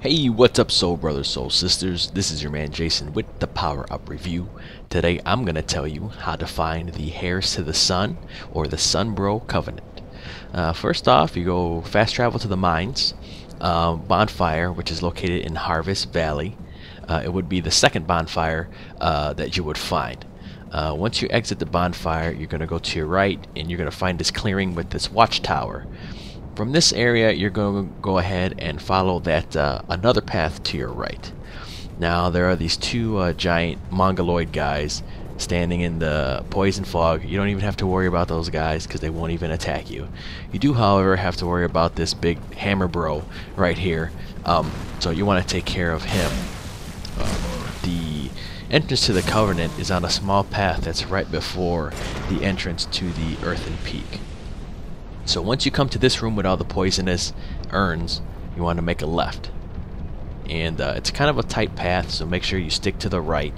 Hey, what's up, soul brothers, soul sisters? This is your man Jason with the Power Up Review. Today I'm going to tell you how to find the Heirs to the Sun or the Sunbro Covenant. Uh, first off, you go fast travel to the mines. Uh, bonfire, which is located in Harvest Valley. Uh, it would be the second bonfire uh, that you would find. Uh, once you exit the bonfire, you're going to go to your right and you're going to find this clearing with this watchtower. From this area, you're going to go ahead and follow that uh, another path to your right. Now, there are these two uh, giant mongoloid guys standing in the poison fog. You don't even have to worry about those guys because they won't even attack you. You do, however, have to worry about this big hammer bro right here. Um, so you want to take care of him. Uh, the entrance to the Covenant is on a small path that's right before the entrance to the Earthen Peak. So once you come to this room with all the poisonous urns, you want to make a left. And uh, it's kind of a tight path, so make sure you stick to the right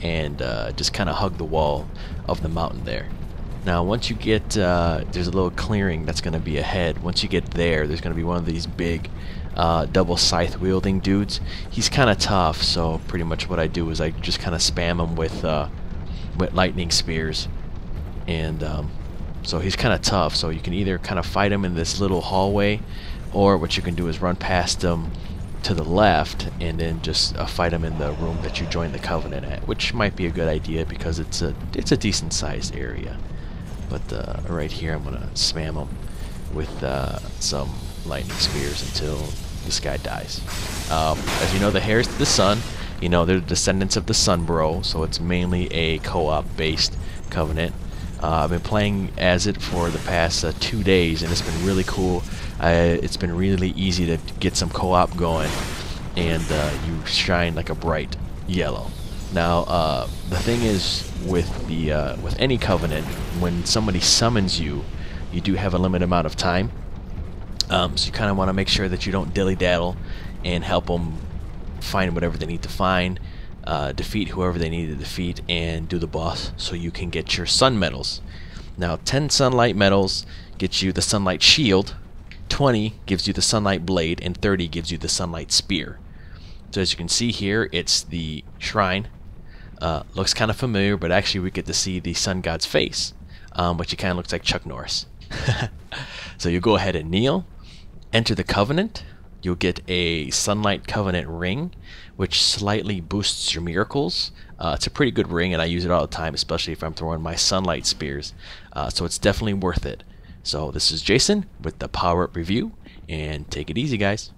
and uh, just kind of hug the wall of the mountain there. Now, once you get, uh, there's a little clearing that's going to be ahead. Once you get there, there's going to be one of these big uh, double scythe wielding dudes. He's kind of tough, so pretty much what I do is I just kind of spam him with, uh, with lightning spears. And um, so he's kind of tough, so you can either kind of fight him in this little hallway, or what you can do is run past him to the left and then just uh, fight him in the room that you joined the Covenant at, which might be a good idea because it's a it's a decent sized area. But uh, right here, I'm gonna spam him with uh, some lightning spears until this guy dies. Um, as you know, the Heirs to the Sun, you know, they're the descendants of the Sun Bro, so it's mainly a co-op based Covenant. Uh, I've been playing as it for the past uh, two days, and it's been really cool. it's been really easy to get some co-op going, and uh, you shine like a bright yellow. Now, uh, the thing is with the uh, with any covenant, when somebody summons you, you do have a limited amount of time. Um, so you kind of want to make sure that you don't dilly-daddle and help them find whatever they need to find uh, defeat whoever they need to defeat, and do the boss so you can get your sun medals. Now, 10 sunlight medals gets you the sunlight shield, 20 gives you the sunlight blade, and 30 gives you the sunlight spear. So as you can see here, it's the shrine. Uh, looks kind of familiar, but actually we get to see the sun god's face, um, which he kind of looks like Chuck Norris. so you go ahead and kneel, enter the covenant, you'll get a Sunlight Covenant ring, which slightly boosts your miracles. Uh, it's a pretty good ring, and I use it all the time, especially if I'm throwing my Sunlight Spears. Uh, so it's definitely worth it. So this is Jason with the Power Up Review, and take it easy, guys.